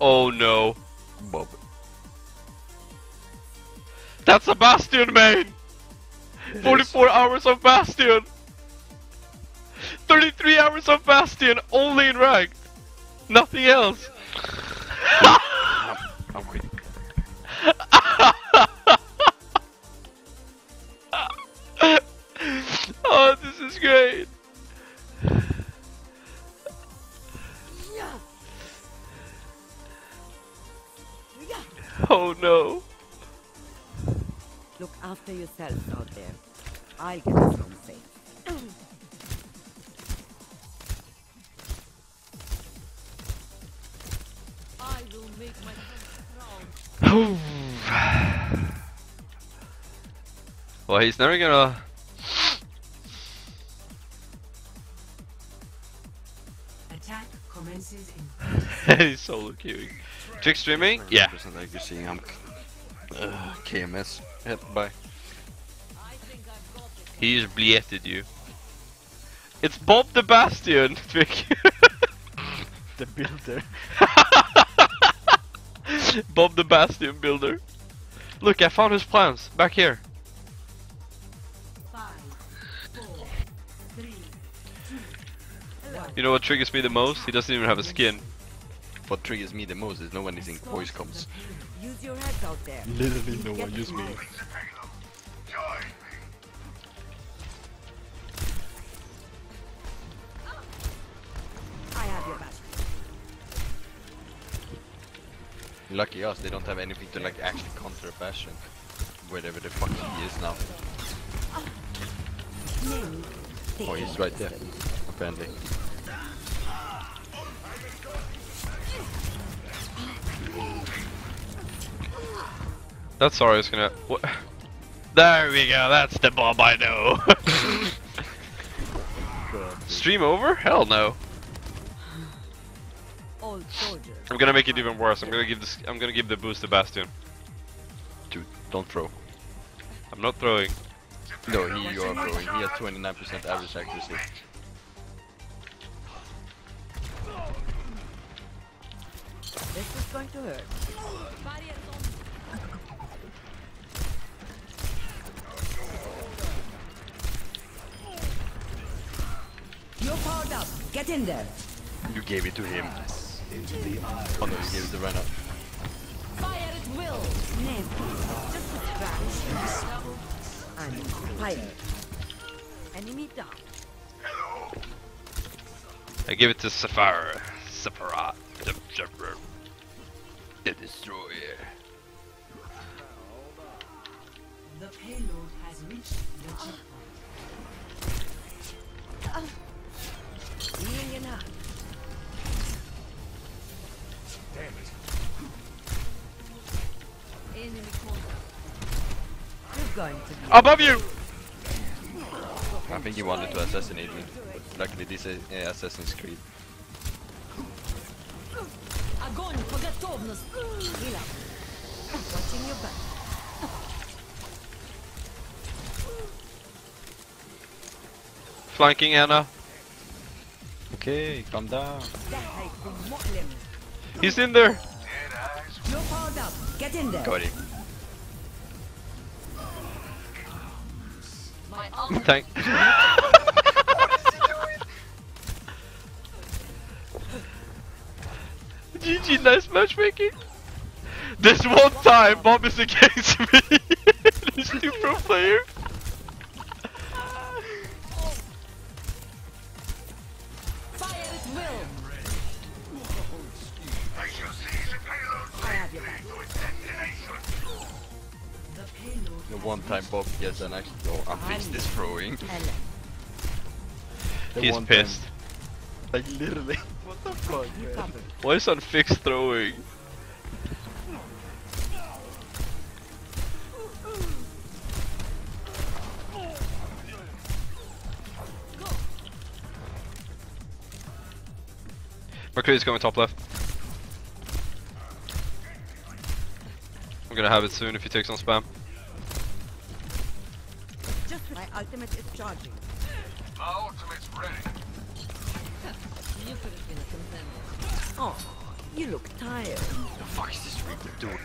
Oh no. Bob. That's a Bastion main! 44 hours of Bastion! 33 hours of Bastion only in ranked! Nothing else! I'm quitting. oh, this is great! Oh no. Look after yourselves out there. I'll get us home safe. I will make my proud. well, he's never gonna. Attack commences in he's solo queuing. Trick streaming? Yeah. 100% accuracy. I'm uh, KMS. Hit by. He just bleated you. It's Bob the Bastion, Vic. The builder. Bob the Bastion builder. Look, I found his plans back here. five, four, three, You know what triggers me the most? He doesn't even have a skin. What triggers me the most is no one is in voice comms. Use your heads out there. Literally no one use me. I have. Lucky us, they don't have anything to like actually counter a Bastion. Wherever the fuck he is now. Oh, he's right there. Apparently. That's sorry, it's gonna. What? There we go. That's the Bob I know. Stream over? Hell no. I'm gonna make it even worse. I'm gonna give this. I'm gonna give the boost to Bastion. Dude, don't throw. I'm not throwing. No, he you are throwing. He has 29% average accuracy. This is going to hurt. You're powered up. Get in there. You gave it to him. Oh no, you gave it to Reinhardt. Fire at will! Name. Just a scratch. And fire. Enemy down. I give it to Sapphire. Sephiroth. The, the, the Destroyer. The payload has reached the checkpoint. Uh, Above you! I think he wanted to assassinate me. But luckily this is uh, Assassin's Creed. Watching your back. Flanking Ana. Okay, calm down. He's in there! Get in there. Got him. Thank. GG, nice matchmaking. This one time, Bob is against me. this two pro players. fire at will! The one time Bob gets an actual. Oh, I'm fixed this throwing. He's pissed. Time, like literally. What the fuck, man? Why is on fixed throwing? McCree's going top left. I'm gonna have it soon if he takes some spam. Ultimate is charging. You could have been a contender. Oh, You look tired. The fuck is this Reaper doing?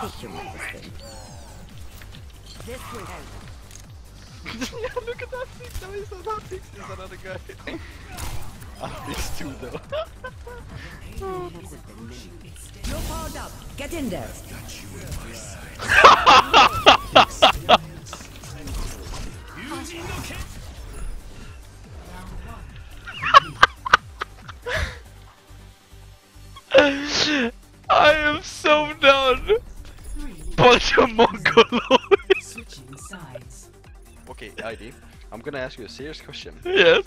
Take your medicine. This will help. yeah, look at that fix. No, he's not that fix. He's another guy. Ah, I'm fixed too, though. You're powered up. Get in there. Bunch of mongoloids. Okay, ID. I'm gonna ask you a serious question. yes.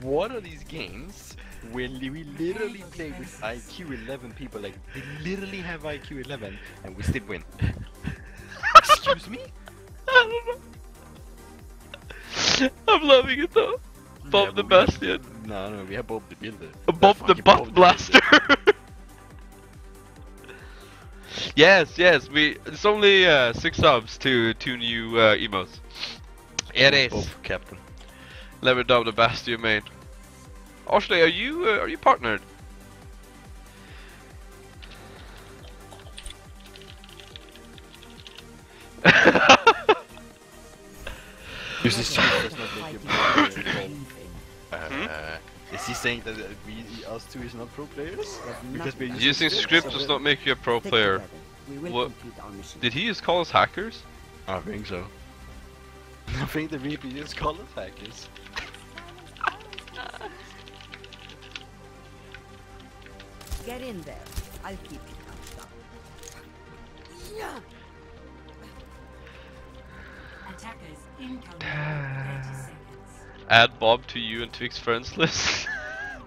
What are these games when we literally play with IQ 11 people? Like, they literally have IQ 11 and we still win. Excuse me? I don't know. I'm loving it though. Bob Yeah, the we have- Bastion. No, no, we have Bob the Builder. Bob the Butt Bob Blaster. Yes, yes. We it's only uh, six subs to two new uh, emotes. It is. Bob Captain. me doubt the Bastion main. Ashley, are you uh, are you partnered? Use this does not make you Fighting pro leaving. uh, Is he saying that uh, we, us two, is not pro players? Because we're Using script does not make you a pro Stick player. Together. We will What- complete our mission. Did he just call us hackers? I think so. I think the Reaper just call us hackers. Get in there. I'll keep you touched up. Attackers incoming. 30. Add Bob to you and Tviq's friends list.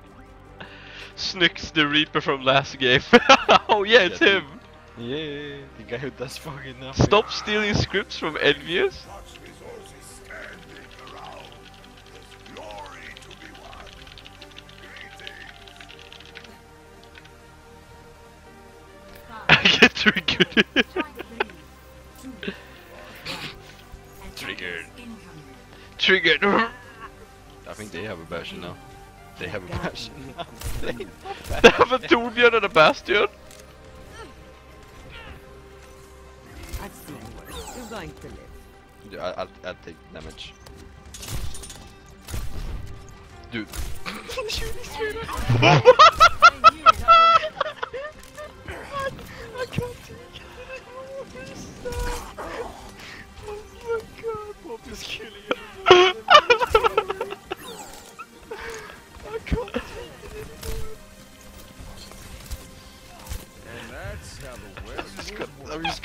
Snooks the Reaper from last game. oh yeah, it's him. Yeah, the guy who does fucking nothing. Stop stealing scripts from EnVyUs. Such resources standing around. There's glory to be won. I get triggered. Triggered. triggered. I think they have a version now. They have a version now. They they have a Torbjörn and a Bastion. I've seen worse. You're going to live. Dude, I, I'll, I'll take damage. Dude.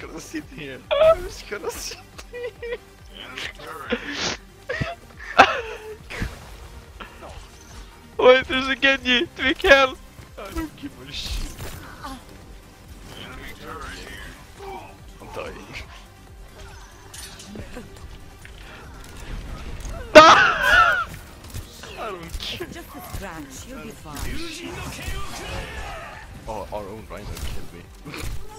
gonna, I'm just gonna sit here. I'm just gonna sit here. Wait, there's a Genji. Tviq hell. I don't give a shit. I'm dying. I don't care. Just a scratch. You'll be fine. Oh, our own Rhino killed me.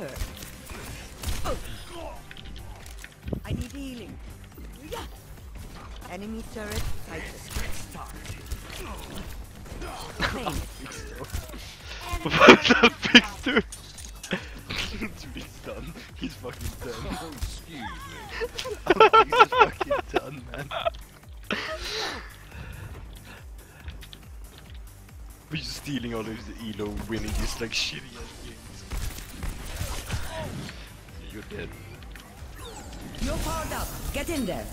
This. Oh. I need healing. Enemy turret. Pain. What's that dude? Dude, he's done. He's fucking done. Oh, excuse me. he's fucking done, man. We're just stealing all of the elo, winning these like shitty ass games. You're dead. You're powered up. Get in there.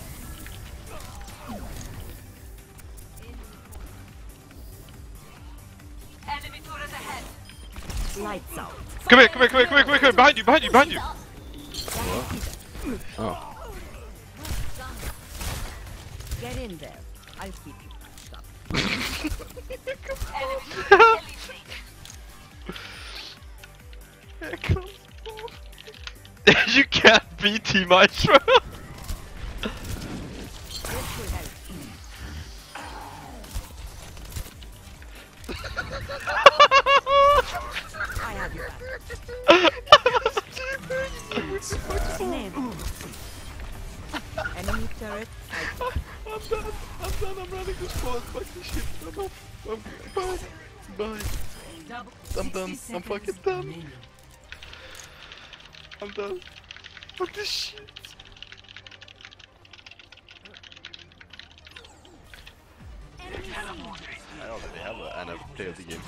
Enemy turret ahead. Lights out. Come here, come here, come here, come here, come here. Behind you, behind you, behind you. Oh. Get in there. I'll keep you touched up. you can't BT Nitro! Enemy turret. I'm done. I'm done. I'm running this boss. Fuck this shit. I'm off. I'm bye. Bye. I'm done. I'm fucking done remaining. I'm done. Fuck this shit. I already have a, and I've played the game.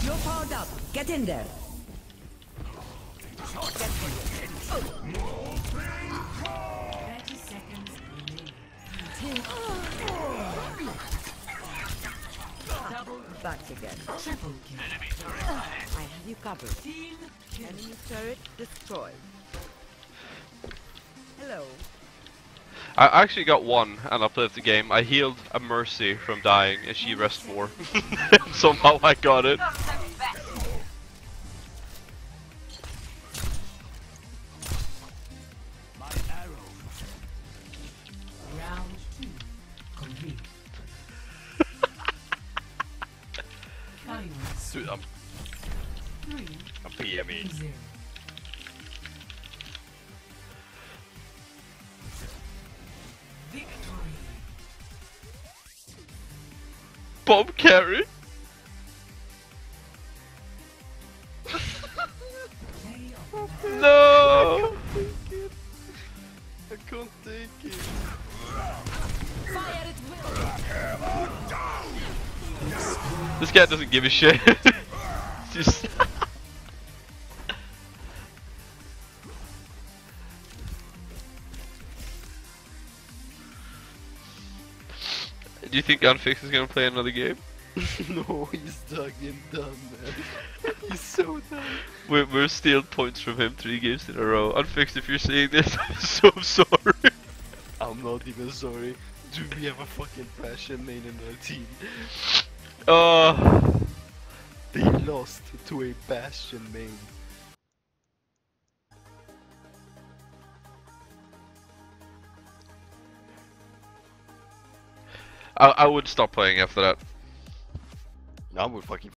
You're powered up. Get in there. Thirty seconds Back again. triple kill. I have you covered. Team kill. Enemy turret destroyed. Hello. I actually got one and I played the game. I healed a Mercy from dying and she rest four. Somehow I got it. Bomb carry. No. I can't take it. This guy doesn't give a shit. Just. Do you think Unfix is gonna play another game? no, he's dug and done, man. He's so done. We're, we're stealing points from him three games in a row. Unfixed, if you're seeing this, I'm so sorry. I'm not even sorry. Do we have a fucking Bastion main in our team? Uh, They lost to a Bastion main. I, I would stop playing after that. I would fucking